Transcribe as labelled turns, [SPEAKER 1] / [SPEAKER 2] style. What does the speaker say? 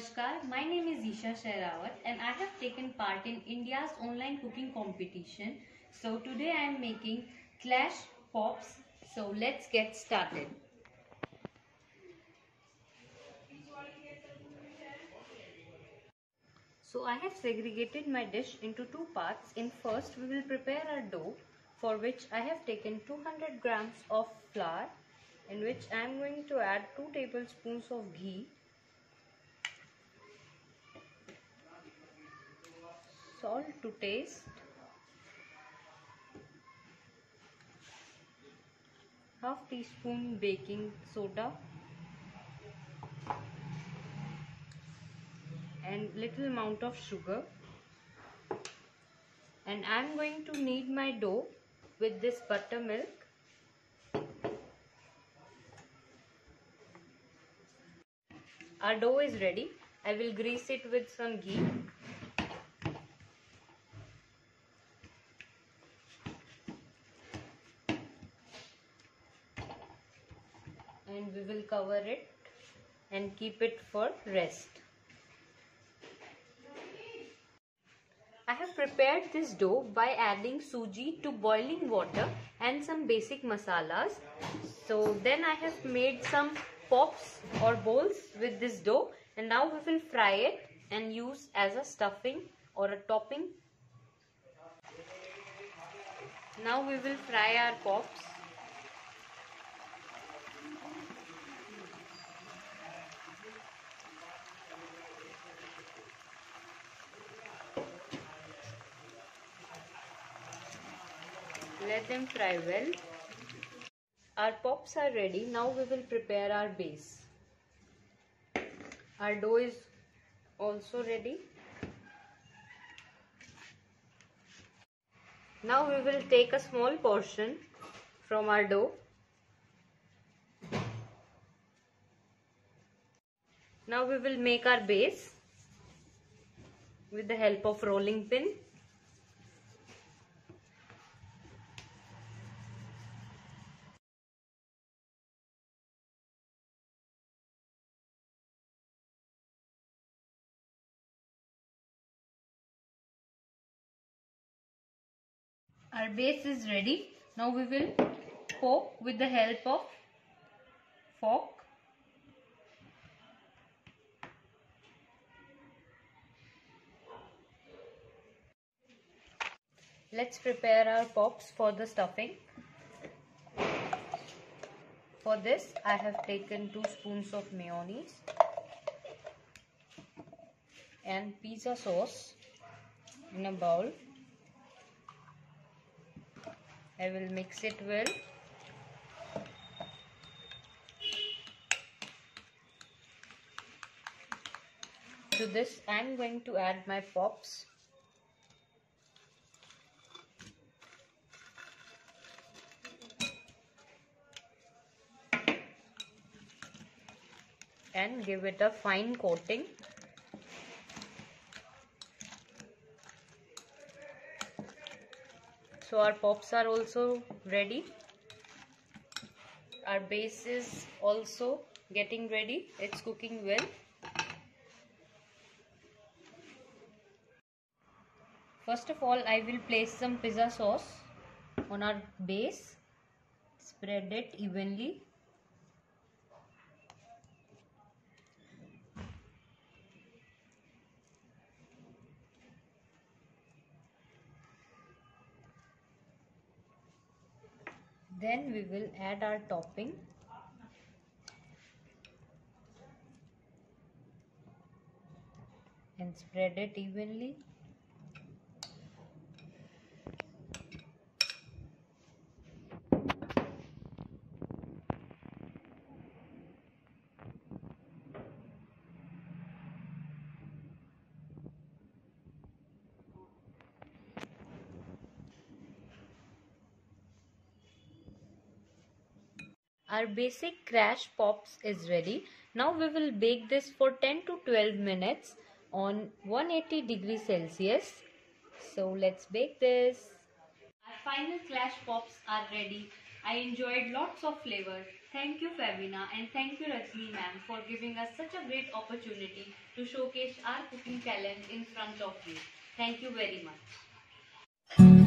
[SPEAKER 1] Namaskar, my name is Isha Shehrawat and I have taken part in India's online cooking competition. So today I am making Clash Pops. So let's get started. So I have segregated my dish into two parts. In first we will prepare our dough for which I have taken 200 grams of flour in which I am going to add 2 tablespoons of ghee salt to taste. Half teaspoon baking soda. And little amount of sugar. And I am going to knead my dough with this buttermilk. Our dough is ready. I will grease it with some ghee and we will cover it and keep it for rest. I have prepared this dough by adding suji to boiling water and some basic masalas. So then I have made some pops or bowls with this dough and now we will fry it and use as a stuffing or a topping. Now we will fry our pops. Let them fry well. Our pops are ready. Now we will prepare our base. Our dough is also ready. Now we will take a small portion from our dough. Now we will make our base with the help of rolling pin. Our base is ready. Now we will poke with the help of fork. Let's prepare our pops for the stuffing. For this I have taken 2 spoons of mayonnaise and pizza sauce in a bowl. I will mix it well. To this I am going to add my pops. And give it a fine coating. So our pops are also ready. Our base is also getting ready. It's cooking well. First of all I will place some pizza sauce on our base spread it evenly then we will add our topping. And spread it evenly Our basic clash pops is ready. Now we will bake this for 10 to 12 minutes on 180 degrees Celsius. So let's bake this. Our final clash pops are ready. I enjoyed lots of flavor. Thank you Febina and thank you Rajni ma'am for giving us such a great opportunity to showcase our cooking talent in front of you. Thank you very much.